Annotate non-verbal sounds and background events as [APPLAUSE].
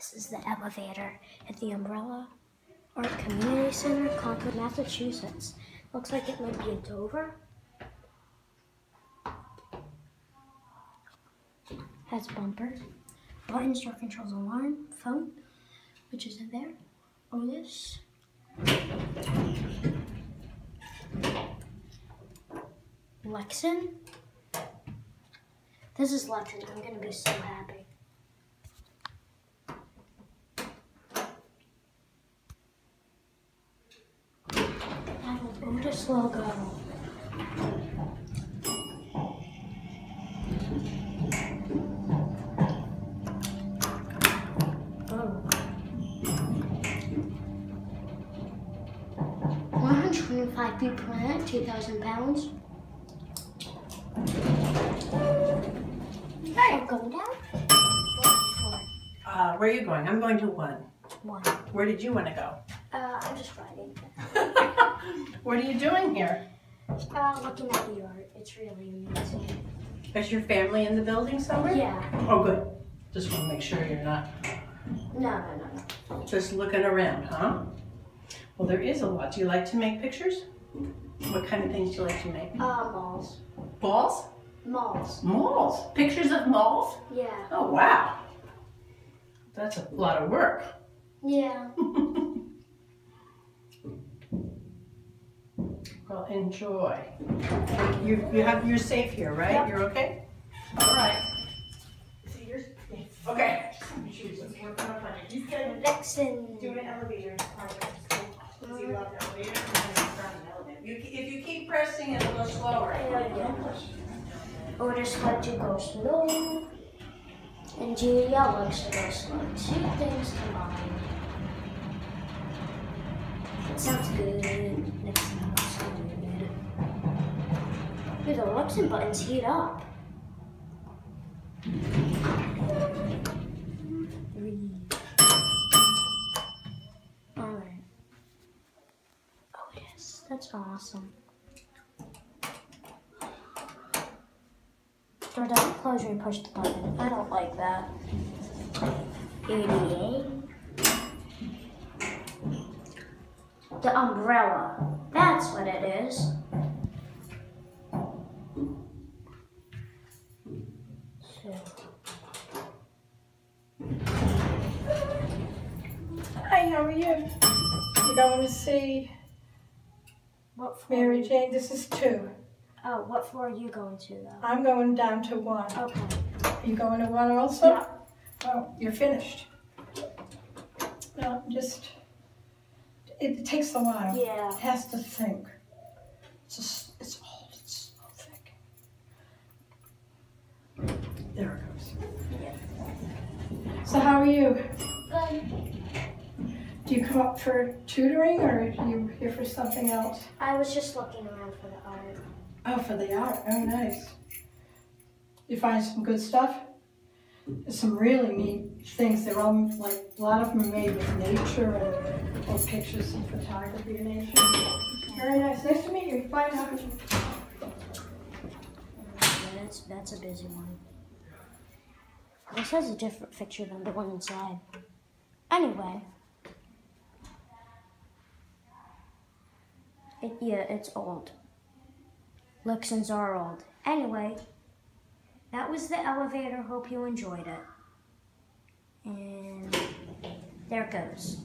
This is the elevator at the Umbrella Art Community Center, Concord, Massachusetts. Looks like it might be in Dover. Has bumper, buttons, door controls, alarm, phone, which is in there. Oh, this. Lexan. This is Lexan. I'm gonna be so happy. Have an Otis logo. Oh. 125 feet per minute, 2,000 pounds. Hey, I'm going down. Four, Uh, where are you going? I'm going to one. one. Where did you want to go? Uh, I'm just riding. [LAUGHS] what are you doing here? Uh, looking at the art. It's really amazing. Is your family in the building somewhere? Yeah. Oh, good. Just want to make sure you're not No, no, no, no. just looking around, huh? Well, there is a lot. Do you like to make pictures? What kind of things do you like to make? Uh, malls. Balls? Malls. Malls. Pictures of malls? Yeah. Oh, wow. That's a lot of work. Yeah. [LAUGHS] Well, enjoy. You, you have, you're safe here, right? Yep. You're okay? All right. See, you're, okay. Lexan. Do an elevator. See you love the elevator, and then start an elevator. You, if you keep pressing, it'll go slower. Otis like to go slow. And Julia likes to go slow. Two things combined. It sounds good. It sounds so good. Dude, the Lexan buttons heat up. Three. Alright. Otis, oh, that's awesome. Door doesn't close when you push the button. I don't like that. 88. The umbrella. That's what it is. Hi, how are you? You going to see what floor? Mary Jane? This is two. Oh, what floor are you going to though? I'm going down to one. Okay. You going to one also? Yeah. Oh, you're finished. No, just, it, it takes a while. Yeah. It has to think. It's just, it's old, it's so thick. There it goes. So how are you? Good. Do you come up for tutoring or are you here for something else? I was just looking around for the art. Oh, for the art. Oh, nice. You find some good stuff? There's some really neat things. They're all like a lot of them are made with nature and or pictures and photography of nature. Very nice. Nice to meet you. Bye now. That's, that's a busy one. This has a different picture than the one inside. Anyway. It, yeah, it's old. Lexans are old. Anyway, that was the elevator. Hope you enjoyed it. And there it goes.